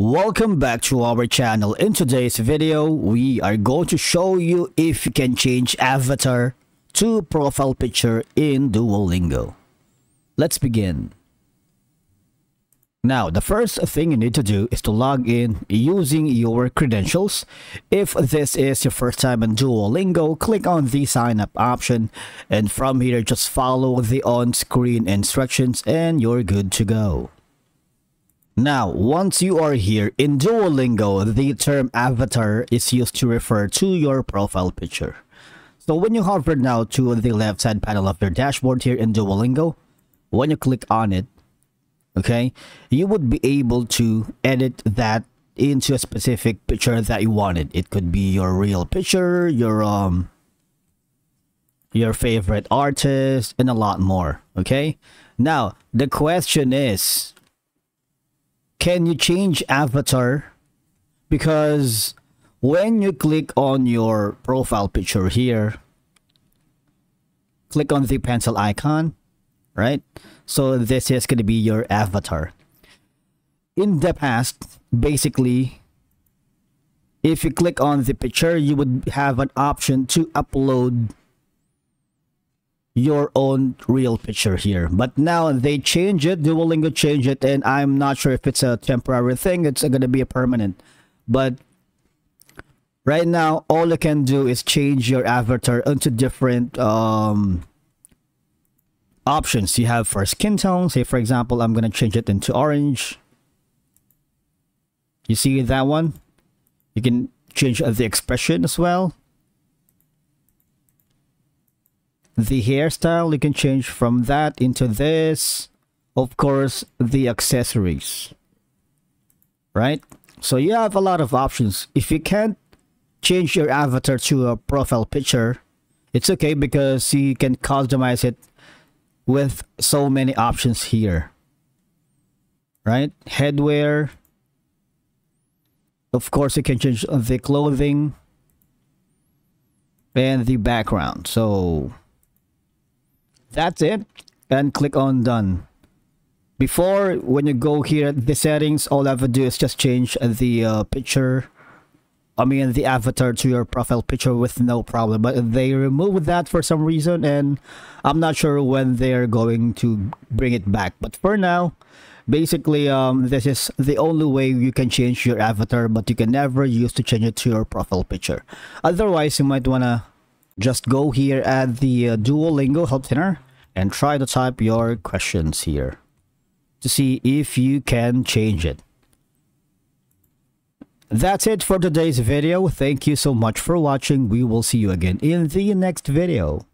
Welcome back to our channel. In today's video, we are going to show you if you can change avatar to profile picture in Duolingo. Let's begin. Now, the first thing you need to do is to log in using your credentials. If this is your first time in Duolingo, click on the sign up option and from here just follow the on-screen instructions and you're good to go. Now, once you are here in Duolingo, the term avatar is used to refer to your profile picture. So when you hover now to the left side panel of your dashboard here in Duolingo, when you click on it, okay, you would be able to edit that into a specific picture that you wanted. It could be your real picture, your um your favorite artist and a lot more, okay? Now, the question is can you change avatar? Because when you click on your profile picture here, click on the pencil icon, right? So this is going to be your avatar. In the past, basically, if you click on the picture, you would have an option to upload your own real picture here. But now they change it, Duolingo change it, and I'm not sure if it's a temporary thing, it's going to be a permanent. But right now, all you can do is change your avatar into different um, options. You have for skin tone, say for example, I'm going to change it into orange. You see that one? You can change the expression as well. The hairstyle you can change from that into this of course the accessories right? So you have a lot of options. If you can't change your avatar to a profile picture it's okay because you can customize it with so many options here right? Headwear. Of course you can change the clothing and the background. So that's it. And click on done. Before when you go here at the settings all I have to do is just change the uh, picture. I mean the avatar to your profile picture with no problem. But they removed that for some reason and I'm not sure when they're going to bring it back. But for now basically um this is the only way you can change your avatar but you can never use to change it to your profile picture. Otherwise you might wanna just go here at the uh, Duolingo Help Center and try to type your questions here to see if you can change it. That's it for today's video. Thank you so much for watching. We will see you again in the next video.